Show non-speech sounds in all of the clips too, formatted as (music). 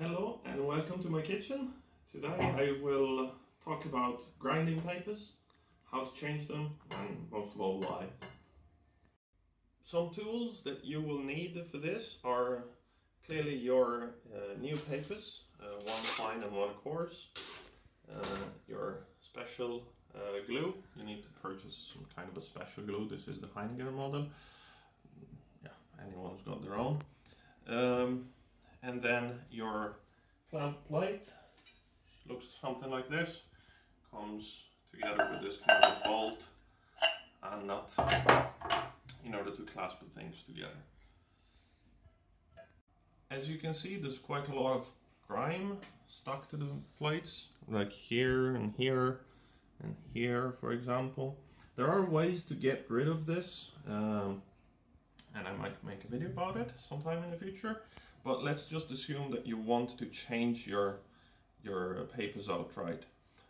Hello and welcome to my kitchen. Today I will talk about grinding papers, how to change them and most of all why. Some tools that you will need for this are clearly your uh, new papers, uh, one fine and one coarse, uh, your special uh, glue, you need to purchase some kind of a special glue, this is the Heiniger model, yeah, anyone's got their own. Um, and then your clamp plate looks something like this. Comes together with this kind of bolt and nut in order to clasp the things together. As you can see there's quite a lot of grime stuck to the plates like here and here and here for example. There are ways to get rid of this um, and I might make a video about it sometime in the future but let's just assume that you want to change your your papers outright.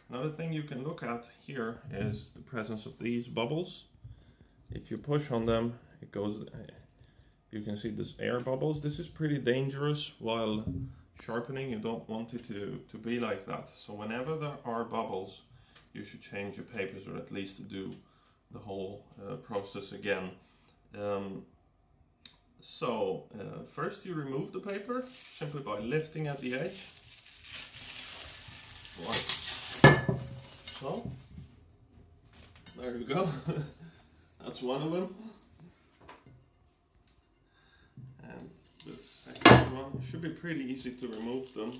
Another thing you can look at here is the presence of these bubbles. If you push on them, it goes, you can see this air bubbles. This is pretty dangerous while sharpening. You don't want it to, to be like that. So whenever there are bubbles, you should change your papers or at least do the whole uh, process again. Um, so uh, first you remove the paper simply by lifting at the edge. Like so. There you go. (laughs) That's one of them. And the second one should be pretty easy to remove them.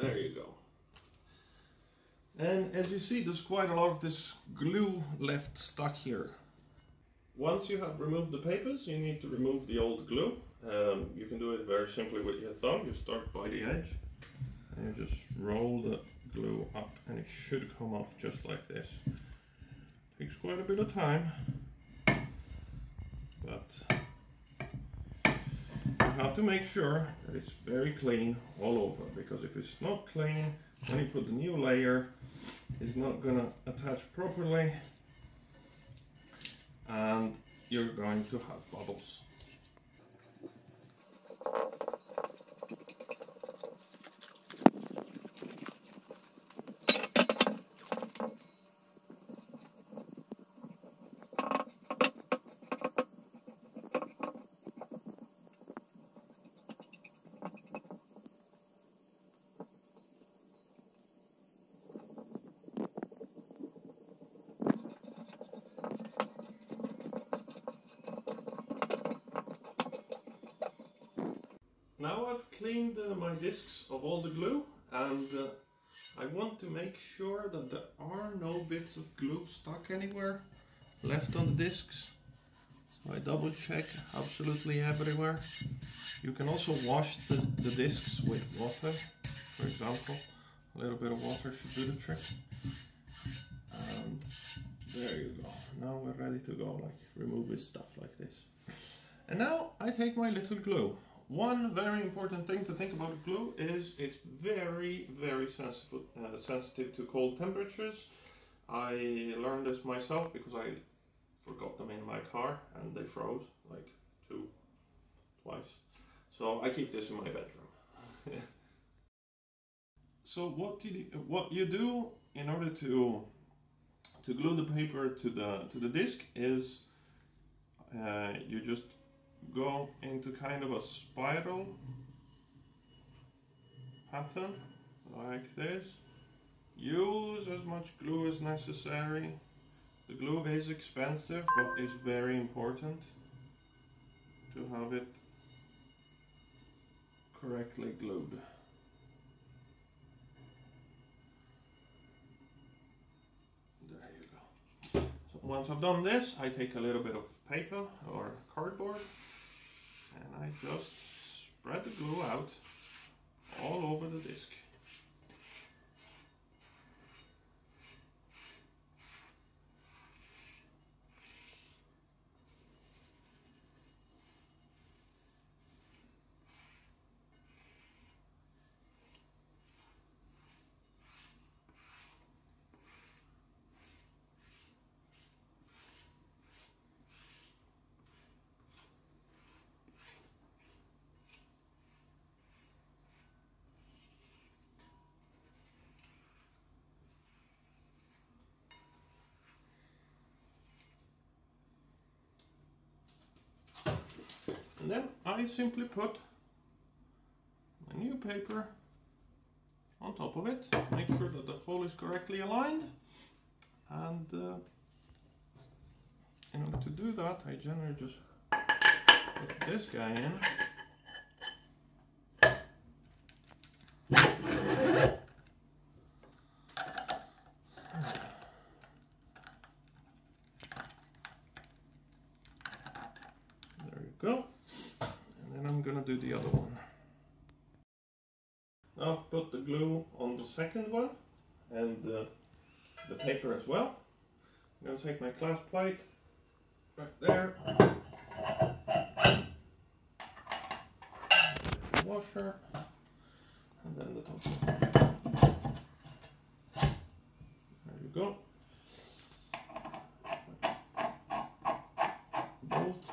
There you go. As you see, there's quite a lot of this glue left stuck here. Once you have removed the papers, you need to remove the old glue. Um, you can do it very simply with your thumb. You start by the edge and you just roll the glue up and it should come off just like this. Takes quite a bit of time, but you have to make sure that it's very clean all over because if it's not clean when you put the new layer it's not gonna attach properly and you're going to have bubbles. Now I've cleaned uh, my discs of all the glue and uh, I want to make sure that there are no bits of glue stuck anywhere left on the discs. So I double check absolutely everywhere. You can also wash the, the discs with water, for example. A little bit of water should do the trick. And there you go. Now we're ready to go, like remove this stuff like this. And now I take my little glue one very important thing to think about glue is it's very, very sensitive, uh, sensitive to cold temperatures. I learned this myself because I forgot them in my car and they froze like two, twice. So I keep this in my bedroom. (laughs) so what you, what you do in order to to glue the paper to the to the disc is uh, you just go into kind of a spiral pattern like this. Use as much glue as necessary. The glue is expensive but it's very important to have it correctly glued. There you go. So once I've done this, I take a little bit of paper or cardboard and I just spread the glue out all over the disc. And then I simply put my new paper on top of it, make sure that the hole is correctly aligned. And uh, in order to do that I generally just put this guy in There you go. And then I'm gonna do the other one. Now I've put the glue on the second one and the paper as well. I'm gonna take my glass plate right there. Washer and then the top. There you go. Bolt.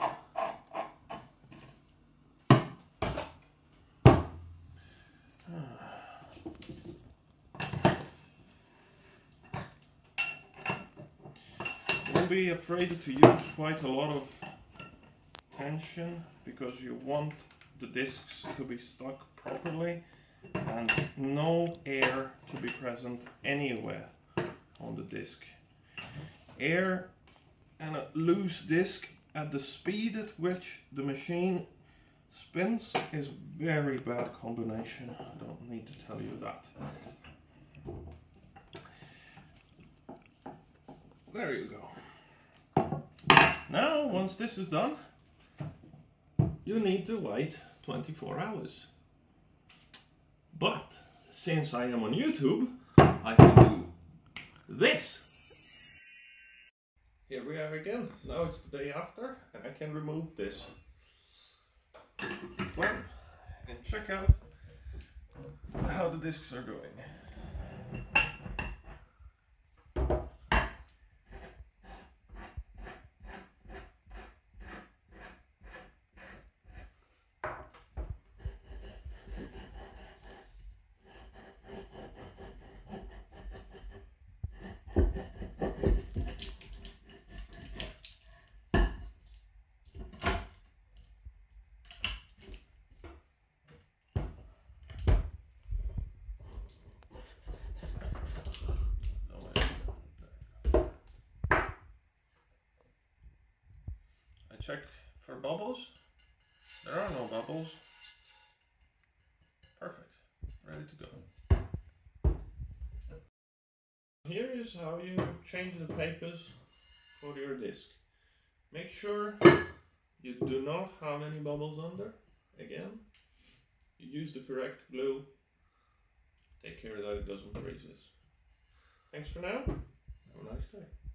Don't be afraid to use quite a lot of tension because you want the discs to be stuck properly and no air to be present anywhere on the disc. Air and a loose disc at the speed at which the machine spins is very bad combination. I don't need to tell you that. There you go. Now, once this is done, you need to wait 24 hours. But since I am on YouTube, I can do this. Here we are again. Now it's the day after, and I can remove this flap and check out how the discs are doing. I check for bubbles. There are no bubbles. Perfect. Ready to go. Here is how you change the papers for your disc. Make sure you do not have any bubbles under. Again, you use the correct glue. Take care that it doesn't freeze. Thanks for now. Have a nice day.